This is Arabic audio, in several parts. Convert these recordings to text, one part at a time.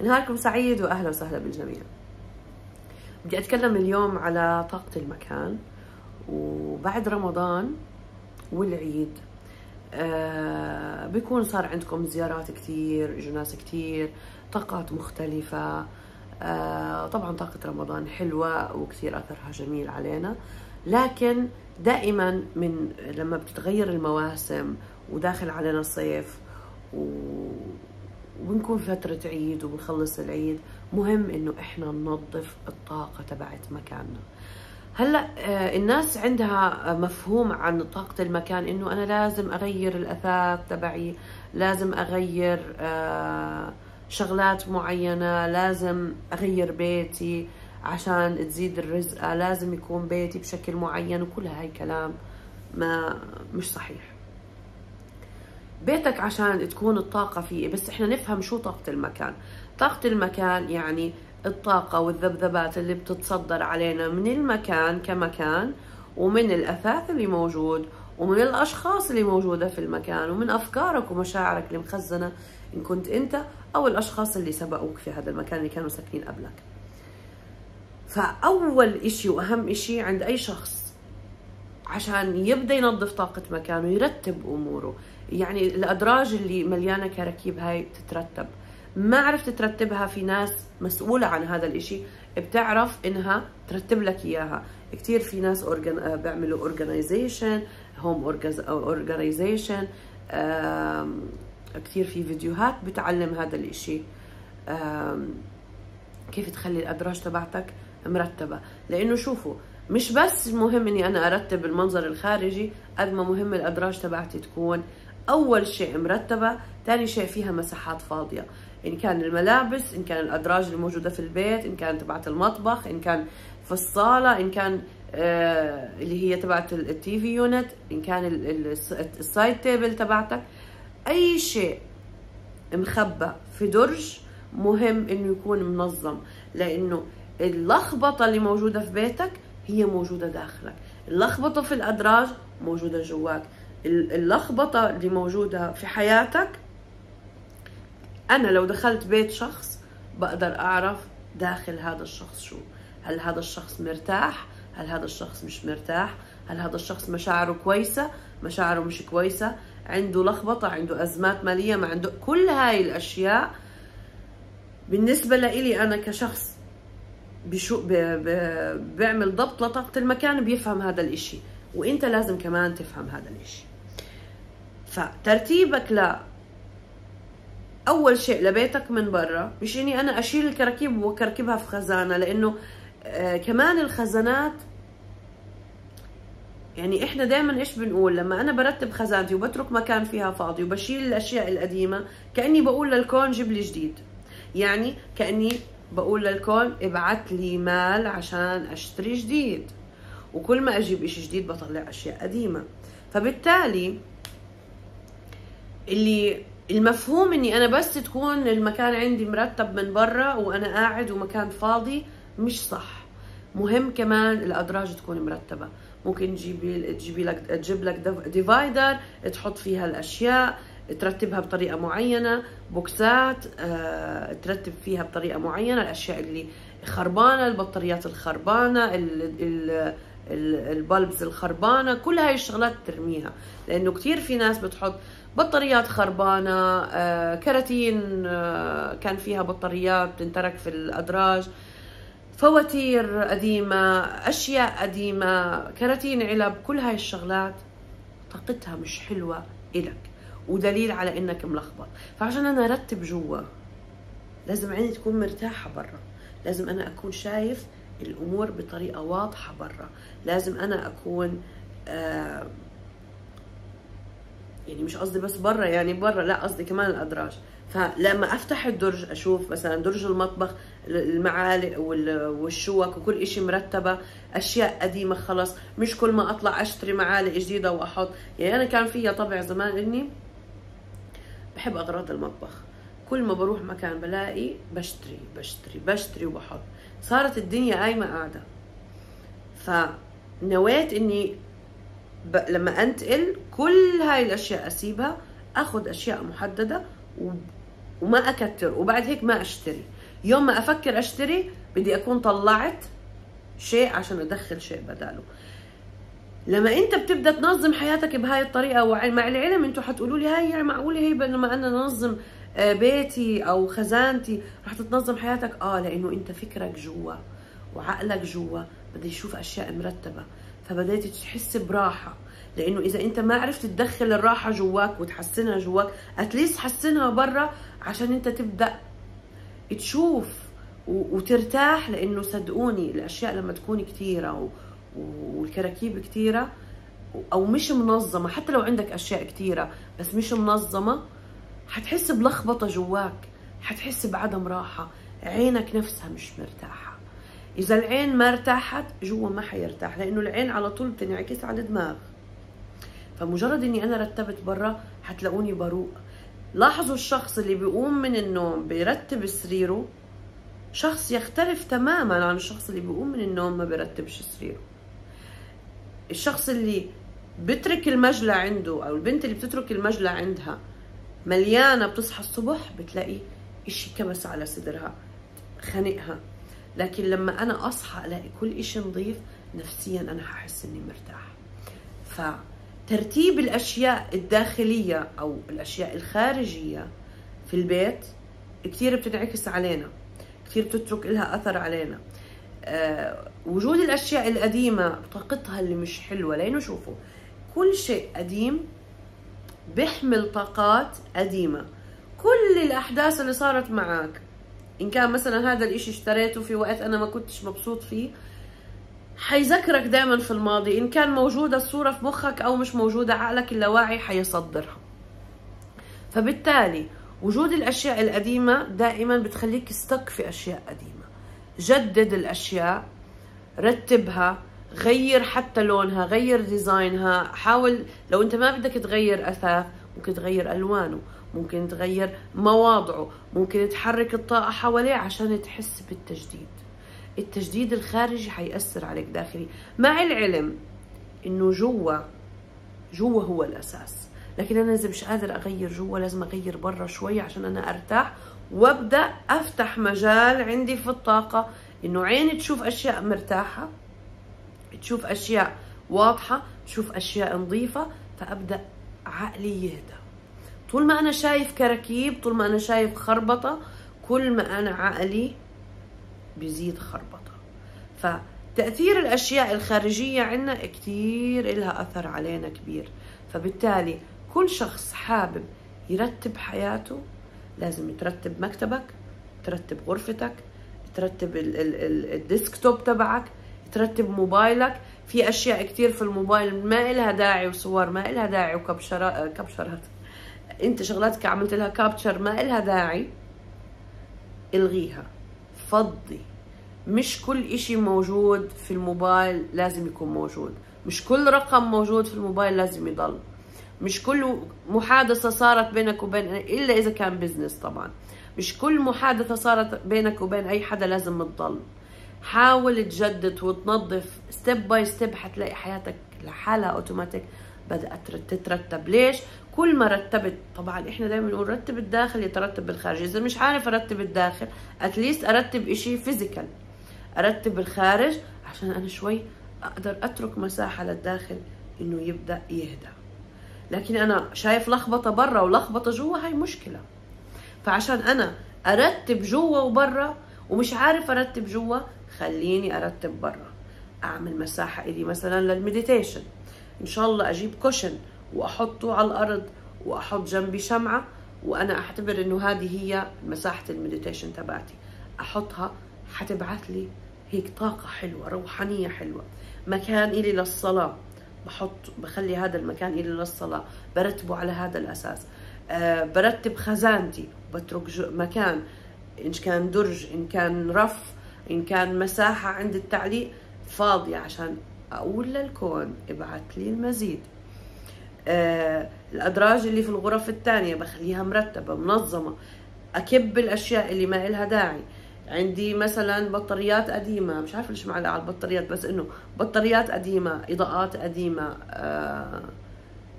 نهاركم سعيد واهلا وسهلا بالجميع. بدي أتكلم اليوم على طاقة المكان وبعد رمضان والعيد. آه بيكون صار عندكم زيارات كثير اجوا ناس كثير طاقات مختلفة. آه طبعا طاقة رمضان حلوة وكثير أثرها جميل علينا. لكن دائما من لما بتتغير المواسم وداخل علينا الصيف و وبنكون فترة عيد وبنخلص العيد مهم إنه إحنا ننظف الطاقة تبعت مكاننا. هلأ آه، الناس عندها مفهوم عن طاقة المكان إنه أنا لازم أغير الأثاث تبعي لازم أغير آه، شغلات معينة لازم أغير بيتي عشان تزيد الرزقة لازم يكون بيتي بشكل معين وكل هاي كلام ما مش صحيح. بيتك عشان تكون الطاقة فيه بس إحنا نفهم شو طاقة المكان. طاقة المكان يعني الطاقة والذبذبات اللي بتتصدر علينا من المكان كمكان ومن الأثاث اللي موجود ومن الأشخاص اللي موجودة في المكان ومن أفكارك ومشاعرك اللي مخزنة إن كنت أنت أو الأشخاص اللي سبقوك في هذا المكان اللي كانوا ساكنين قبلك. فأول إشي وأهم إشي عند أي شخص عشان يبدأ ينظف طاقة مكانه يرتب أموره. يعني الأدراج اللي مليانة كراكيب هاي تترتب ما عرفت ترتبها في ناس مسؤولة عن هذا الإشي بتعرف إنها ترتب لك إياها. كتير في ناس organ... بيعملوا organization home organization كثير في فيديوهات بتعلم هذا الإشي. كيف تخلي الأدراج تبعتك مرتبة. لأنه شوفوا مش بس مهم إني أنا أرتب المنظر الخارجي قد ما مهم الأدراج تبعتي تكون. أول شيء مرتبة ثاني شيء فيها مساحات فاضية. إن كان الملابس إن كان الأدراج الموجودة في البيت إن كان تبعت المطبخ إن كان في الصالة إن كان آه اللي هي تبعت ال TV unit إن كان ال side table تبعتك. أي شيء مخبى في درج مهم إنه يكون منظم لأنه اللخبطة اللي موجودة في بيتك هي موجودة داخلك. اللخبطة في الأدراج موجودة جواك. اللخبطة اللي موجودة في حياتك أنا لو دخلت بيت شخص بقدر أعرف داخل هذا الشخص شو. هل هذا الشخص مرتاح؟ هل هذا الشخص مش مرتاح؟ هل هذا الشخص مشاعره كويسة؟ مشاعره مش كويسة. عنده لخبطة عنده أزمات مالية ما عنده كل هاي الأشياء بالنسبة لإلي أنا كشخص بشو. بيعمل ضبط لطاقة المكان بيفهم هذا الإشي. وإنت لازم كمان تفهم هذا الإشي. فترتيبك ل أول شيء لبيتك من برا مش إني أنا أشيل الكراكيب وأكركبها في خزانة لأنه آه كمان الخزانات يعني إحنا دائما إيش بنقول؟ لما أنا برتب خزانتي وبترك مكان فيها فاضي وبشيل الأشياء القديمة كأني بقول للكون جيب لي جديد. يعني كأني بقول للكون ابعت لي مال عشان أشتري جديد. وكل ما أجيب إشي جديد بطلع أشياء قديمة. فبالتالي اللي المفهوم إني أنا بس تكون المكان عندي مرتب من برا وأنا قاعد ومكان فاضي مش صح. مهم كمان الأدراج تكون مرتبة. ممكن تجيبي تجيبي لك تجيب لك divider تحط فيها الأشياء ترتبها بطريقة معينة بوكسات أه، ترتب فيها بطريقة معينة الأشياء اللي خربانة البطاريات الخربانة ال bulbs الخربانة كل هاي الشغلات ترميها. لأنه كثير في ناس بتحط بطاريات خربانة آه، كراتين آه، كان فيها بطاريات تنترك في الأدراج فواتير قديمة أشياء قديمة كراتين علب كل هاي الشغلات طاقتها مش حلوة إلك. ودليل على إنك ملخبط. فعشان أنا أرتب جوا لازم عيني تكون مرتاحة برا. لازم أنا أكون شايف الأمور بطريقة واضحة برا. لازم أنا أكون آه يعني مش قصدي بس برا يعني برا لا قصدي كمان الأدراج. فلما أفتح الدرج أشوف مثلا درج المطبخ المعالق والشوك وكل إشي مرتبة أشياء قديمة خلص مش كل ما أطلع أشتري معالق جديدة وأحط. يعني أنا كان فيها طبع زمان إني بحب أغراض المطبخ. كل ما بروح مكان بلاقي بشتري بشتري بشتري وبحط. صارت الدنيا قايمة قاعدة. فنويت إني ب... لما أنتقل كل هاي الأشياء أسيبها أخذ أشياء محددة و... وما أكتر. وبعد هيك ما أشتري. يوم ما أفكر أشتري بدي أكون طلعت شيء عشان أدخل شيء بداله. لما انت بتبدأ تنظم حياتك بهاي الطريقة ومع العلم أنتم حتقولوا لي هاي يعني معقولة هي لما أنا ننظم آه، بيتي أو خزانتي رح تتنظم حياتك؟ آه لأنه انت فكرك جوا وعقلك جوا بده يشوف أشياء مرتبة. فبديت تحس براحة. لأنه إذا انت ما عرفت تدخل الراحة جواك وتحسنها جواك اتليست حسنها برا عشان انت تبدأ تشوف وترتاح لأنه صدقوني الأشياء لما تكون كثيره والكراكيب كثيره أو مش منظمة حتى لو عندك أشياء كثيره بس مش منظمة حتحس بلخبطة جواك حتحس بعدم راحة عينك نفسها مش مرتاحة. إذا العين ما ارتاحت جوا ما حيرتاح لأنه العين على طول بتنعكس على الدماغ. فمجرد إني أنا رتبت برا حتلاقوني بروق. لاحظوا الشخص اللي بيقوم من النوم بيرتب سريره شخص يختلف تماما عن الشخص اللي بيقوم من النوم ما بيرتبش سريره. الشخص اللي بترك المجلة عنده أو البنت اللي بتترك المجلة عندها مليانة بتصحى الصبح بتلاقي إشي كبس على صدرها خنقها لكن لما أنا أصحى ألاقي كل إشي نظيف نفسيا أنا ححس إني مرتاح فترتيب الأشياء الداخلية أو الأشياء الخارجية في البيت كثير بتنعكس علينا كثير بتترك لها أثر علينا. أه وجود الأشياء القديمة طاقتها اللي مش حلوة لأنه شوفوا كل شيء قديم بيحمل طاقات قديمة. كل الأحداث اللي صارت معك إن كان مثلا هذا الإشي اشتريته في وقت أنا ما كنتش مبسوط فيه حيذكرك دائما في الماضي. إن كان موجودة الصورة في مخك أو مش موجودة عقلك اللاواعي حيصدرها. فبالتالي وجود الأشياء القديمة دائما بتخليك استك في أشياء قديمة. جدد الأشياء رتبها غير حتى لونها غير ديزاينها. حاول لو انت ما بدك تغير أثاث ممكن تغير ألوانه ممكن تغير مواضعه ممكن تحرك الطاقة حواليه عشان تحس بالتجديد. التجديد الخارجي حيأثر عليك داخلي. مع العلم إنه جوا جوا هو الأساس. لكن أنا إذا مش قادر أغير جوا لازم أغير برا شوي عشان أنا أرتاح وأبدأ أفتح مجال عندي في الطاقة. إنه عيني تشوف أشياء مرتاحة تشوف أشياء واضحة تشوف أشياء نظيفة فأبدأ عقلي يهدى. طول ما أنا شايف كراكيب طول ما أنا شايف خربطة كل ما أنا عقلي بيزيد خربطة. فتأثير الأشياء الخارجية عنا كثير إلها أثر علينا كبير. فبالتالي كل شخص حابب يرتب حياته لازم ترتب مكتبك ترتب غرفتك ترتب ال desktop تبعك ترتب موبايلك. في أشياء كثير في الموبايل ما إلها داعي وصور ما إلها داعي وكابتشرات كابتشرات أنت شغلاتك عملت لها capture ما إلها داعي إلغيها. فضي. مش كل إشي موجود في الموبايل لازم يكون موجود. مش كل رقم موجود في الموبايل لازم يضل. مش كل محادثة صارت بينك وبين إلا إذا كان business طبعا. مش كل محادثة صارت بينك وبين أي حدا لازم تضل. حاول تجدد وتنظف step by step حتلاقي حياتك لحالها اوتوماتيك بدأت تترتب. ليش؟ كل ما رتبت طبعا إحنا دائما نقول رتب الداخل يترتب الخارج إذا مش عارف أرتب الداخل at least أرتب إشي physical أرتب الخارج عشان أنا شوي أقدر أترك مساحة للداخل إنه يبدأ يهدى. لكن أنا شايف لخبطة برا ولخبطة جوا هاي مشكلة. فعشان أنا أرتب جوا وبرا ومش عارف أرتب جوا خليني أرتب برا أعمل مساحة الي مثلا لل meditation. إن شاء الله أجيب cushion وأحطه على الأرض وأحط جنبي شمعة وأنا أعتبر إنه هذه هي مساحة ال meditation تبعتي. أحطها حتبعث لي هيك طاقة حلوة روحانية حلوة. مكان إلي للصلاة. بحط بخلي هذا المكان إلي للصلاة. برتبه على هذا الأساس. أه برتب خزانتي بترك مكان إن كان درج إن كان رف إن كان مساحة عند التعليق فاضية عشان أقول للكون ابعث لي المزيد. أه الأدراج اللي في الغرف الثانية بخليها مرتبة منظمة. أكب الأشياء اللي ما إلها داعي. عندي مثلا بطاريات قديمة مش عارفة ليش معلقة على البطاريات بس إنه بطاريات قديمة إضاءات قديمة آه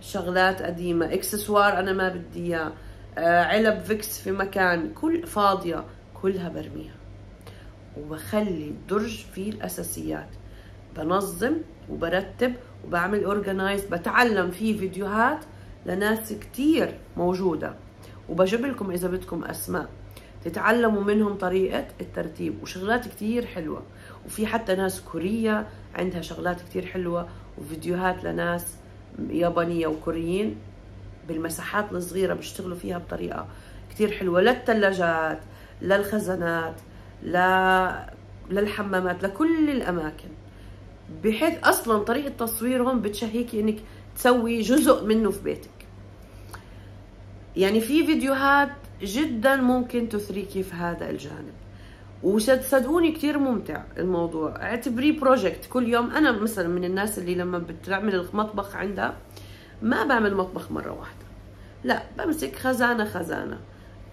شغلات قديمة إكسسوار أنا ما بدي إياه آه، علب فيكس في مكان كل فاضية كلها برميها. وبخلي الدرج فيه الأساسيات. بنظم وبرتب وبعمل organize بتعلم فيه فيديوهات لناس كتير موجودة. وبجيب لكم إذا بدكم أسماء. تتعلموا منهم طريقة الترتيب. وشغلات كتير حلوة. وفي حتى ناس كورية عندها شغلات كتير حلوة. وفيديوهات لناس يابانية وكوريين بالمساحات الصغيرة بيشتغلوا فيها بطريقة كتير حلوة. للثلاجات للخزانات ل... للحمامات لكل الأماكن. بحيث أصلا طريقة تصويرهم بتشهيكي إنك تسوي جزء منه في بيتك. يعني في فيديوهات جدا ممكن تثريكي في هذا الجانب. وصدقوني كثير ممتع الموضوع. اعتبريه project كل يوم أنا مثلا من الناس اللي لما بتعمل المطبخ عندها ما بعمل مطبخ مرة واحدة. لا بمسك خزانة خزانة.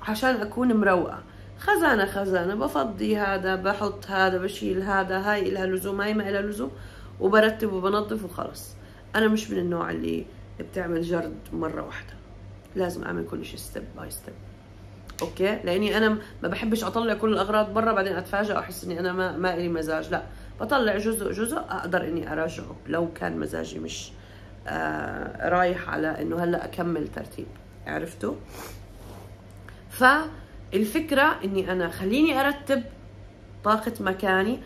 عشان أكون مروقة. خزانة خزانة. بفضي هذا بحط هذا بشيل هذا هاي لها لزوم هاي ما لها لزوم. وبرتب وبنظف وخلص أنا مش من النوع اللي بتعمل جرد مرة واحدة. لازم أعمل كل شيء step by step okay؟ لأني أنا ما بحبش أطلع كل الأغراض برا بعدين اتفاجئ أحس إني أنا ما ما لي مزاج. لا بطلع جزء جزء أقدر إني أراجعه لو كان مزاجي مش آه رايح على إنه هلأ أكمل ترتيب. عرفتوا؟ فالفكرة إني أنا خليني أرتب طاقة مكاني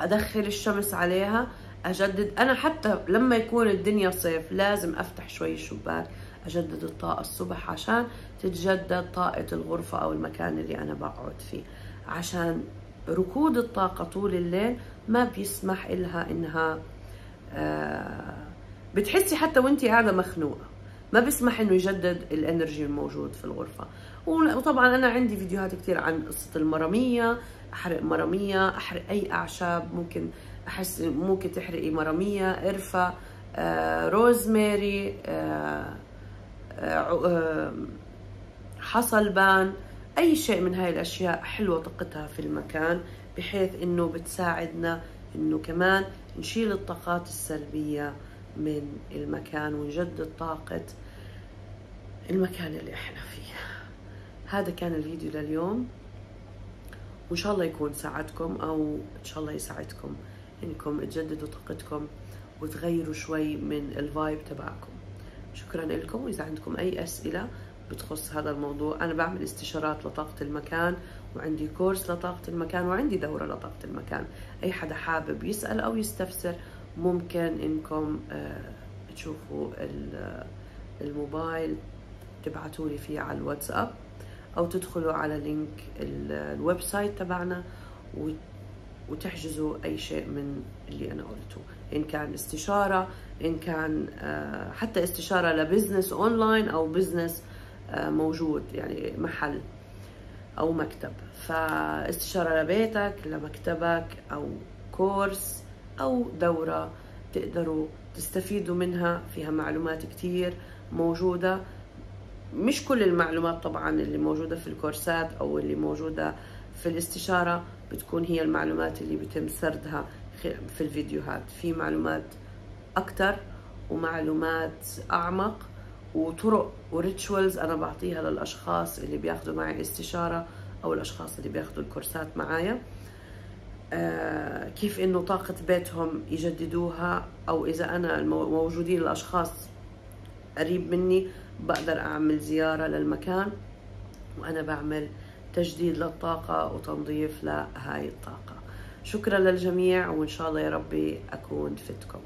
أدخل الشمس عليها أجدد. أنا حتى لما يكون الدنيا صيف لازم أفتح شوي الشباك. أجدد الطاقة الصبح عشان تتجدد طاقة الغرفة أو المكان اللي أنا بقعد فيه. عشان ركود الطاقة طول الليل ما بيسمح إلها إنها آه بتحسي حتى وانت قاعدة مخنوقة. ما بيسمح إنه يجدد الإنرجي الموجود في الغرفة. وطبعا أنا عندي فيديوهات كثير عن قصة المرامية أحرق مرامية أحرق أي أعشاب ممكن أحس ممكن تحرقي مرامية قرفة آه روزماري آه حصل بان أي شيء من هاي الأشياء حلوة طاقتها في المكان بحيث إنه بتساعدنا إنه كمان نشيل الطاقات السلبية من المكان ونجدد طاقة المكان اللي إحنا فيه. هذا كان الفيديو لليوم. وإن شاء الله يكون ساعدكم أو إن شاء الله يساعدكم إنكم تجددوا طاقتكم وتغيروا شوي من الفايب تبعكم. شكرا لكم. واذا عندكم أي أسئلة بتخص هذا الموضوع أنا بعمل استشارات لطاقة المكان وعندي كورس لطاقة المكان وعندي دورة لطاقة المكان. أي حدا حابب يسأل أو يستفسر ممكن إنكم آه، تشوفوا الموبايل تبعتوا لي فيه على الواتساب أو تدخلوا على link ال website تبعنا وتحجزوا أي شيء من اللي أنا قلته. إن كان استشارة إن كان آه، حتى استشارة ل business online أو business آه، موجود يعني محل أو مكتب. فاستشارة لبيتك لمكتبك أو كورس أو دورة تقدروا تستفيدوا منها فيها معلومات كتير موجودة. مش كل المعلومات طبعا اللي موجودة في الكورسات أو اللي موجودة في الاستشارة بتكون هي المعلومات اللي بيتم سردها في الفيديوهات في معلومات أكتر ومعلومات أعمق وطرق وريتشوالز أنا بعطيها للأشخاص اللي بياخدوا معي استشارة أو الأشخاص اللي بياخدوا الكورسات معايا. آه كيف إنه طاقة بيتهم يجددوها أو إذا أنا موجودين الأشخاص قريب مني بقدر أعمل زيارة للمكان وأنا بعمل تجديد للطاقة وتنظيف لهاي الطاقة. شكرا للجميع وإن شاء الله يا ربي أكون فتكم